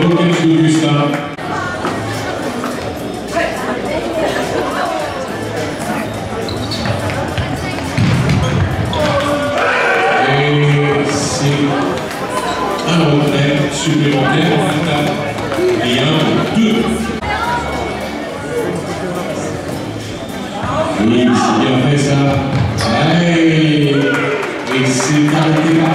Et c'est un supplémentaire et. Oui, c'est bien fait ça. Allez. et c'est arrêté par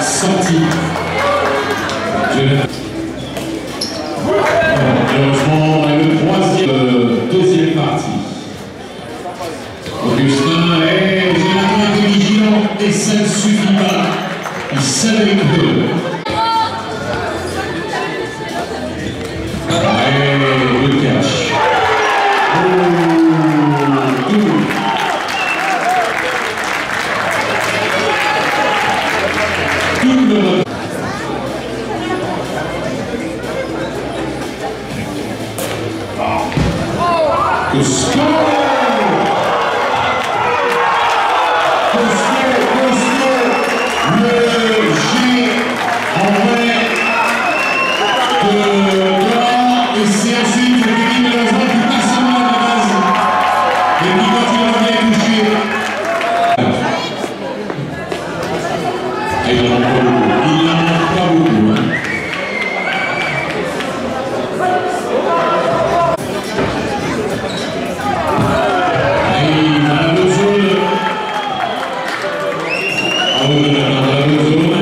senti. Je... Euh, Heureusement, le troisième, euh, deuxième partie. Augustin est généralement intelligent et ça ne suffit pas. Il savait que なるほど。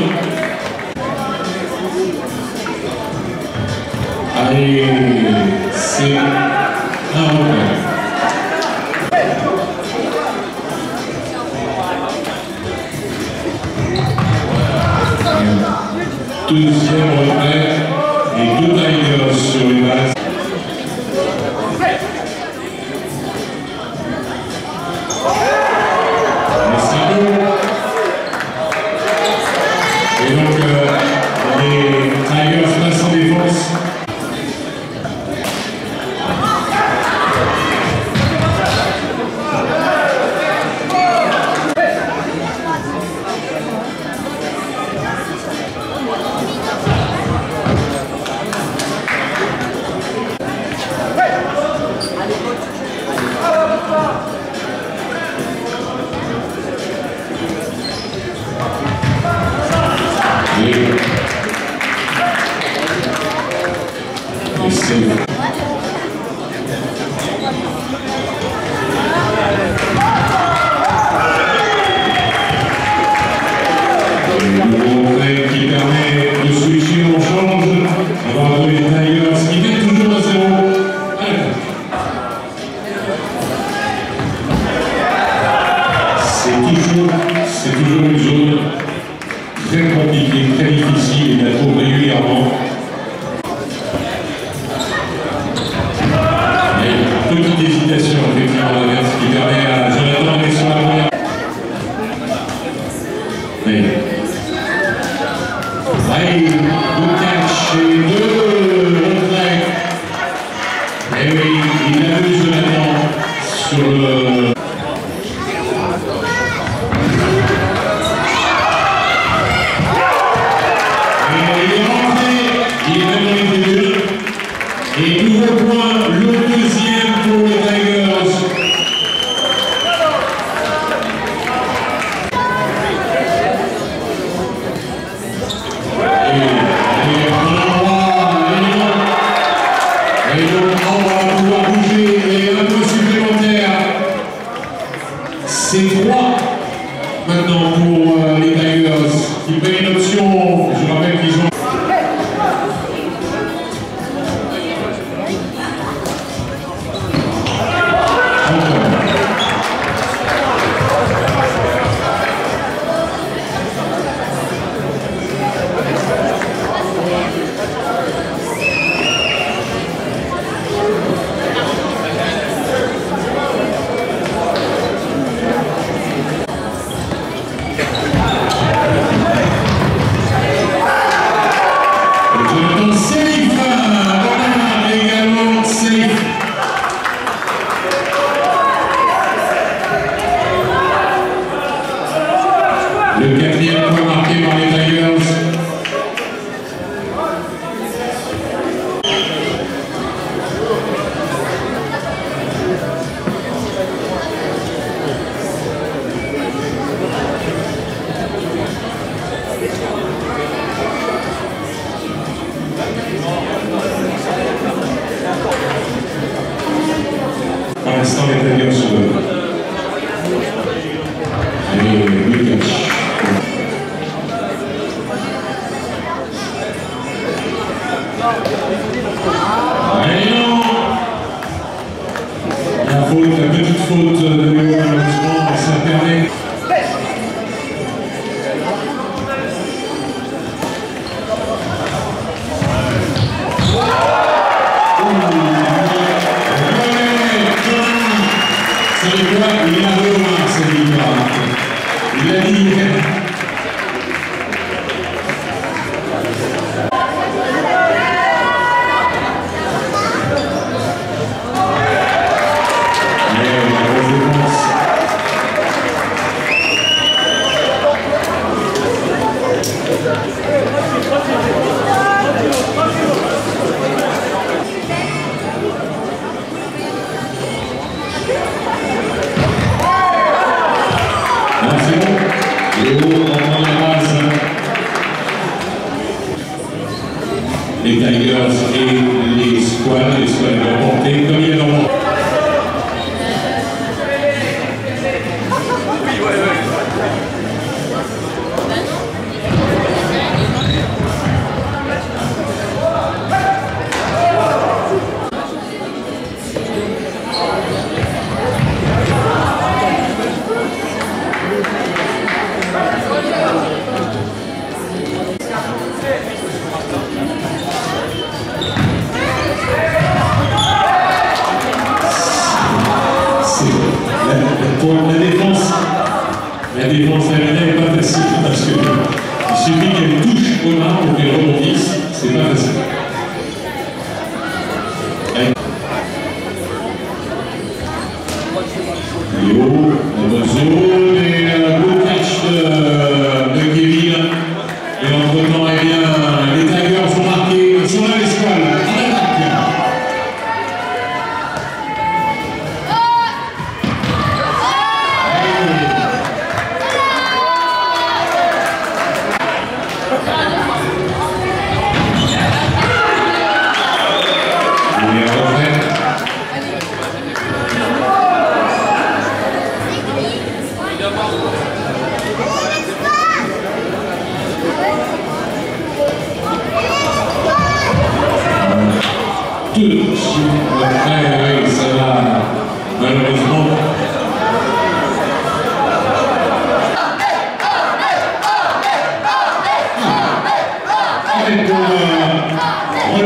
Мои гутящие дыры degli e nelle squadre, le squadre dopo 30.000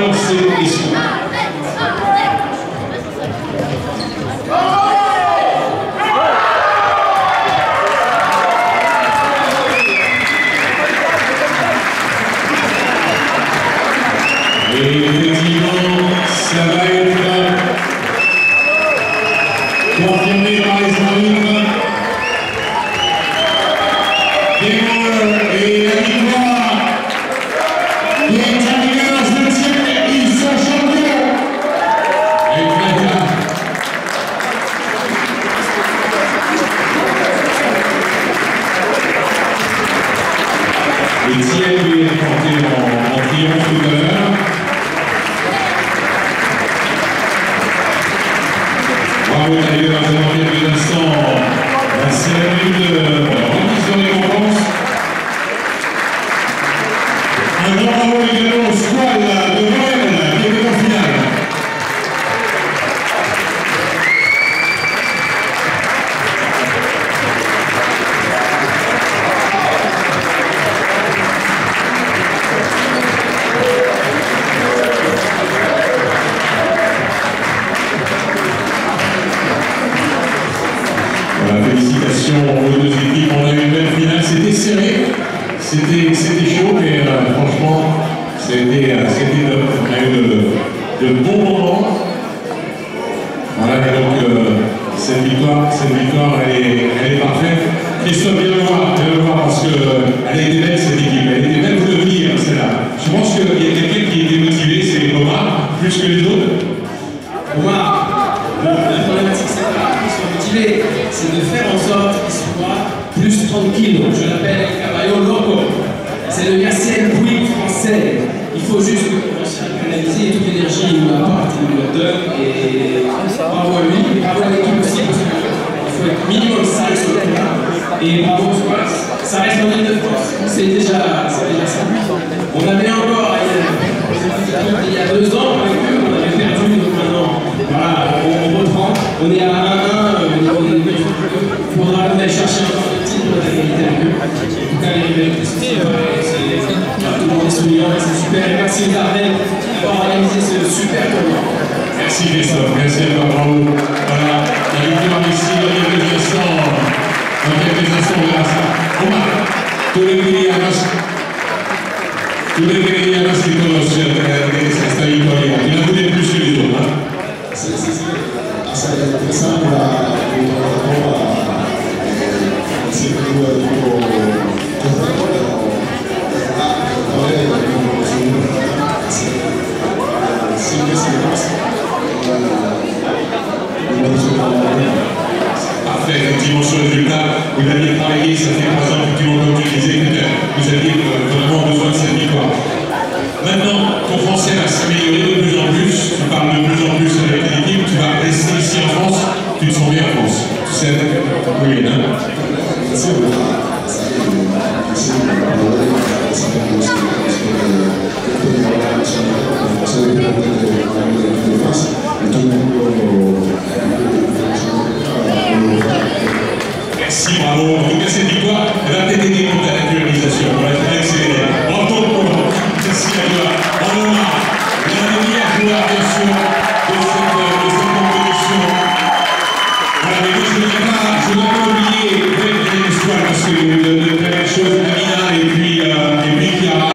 muito serviço. félicitations aux deux équipes. On a eu une belle finale. C'était serré, c'était chaud, mais euh, franchement, euh, c'était top. On a eu de, bons moments. Voilà, et donc euh, cette victoire, cette victoire elle, est, est parfaite. Christophe, viens le voir, viens le voir, parce qu'elle euh, était belle cette équipe, elle était belle pour le dire, celle-là. Je pense qu'il y a quelqu'un qui était motivé, c'est Omar, plus que les autres. Omar, tranquilles. Je l'appelle el caballo loco. C'est le Yassine Pouille français. Il faut juste canaliser toute l'énergie, il nous apporte, il nous donne. Et bravo à lui, bravo à l'équipe aussi, parce qu'il faut être minimum 5 sur le terrain. Et bravo ça reste en ligne de force. C'est déjà, déjà ça. D'avoir organisé ce super. Merci merci à toi. Voilà, la victoire ici dans quelques instants. Dans quelques instants, on verra. Omar, tú le dirías, tú le dirías a los títulos de esta victoria. Y la tuya plus que les autres, hein? Tipo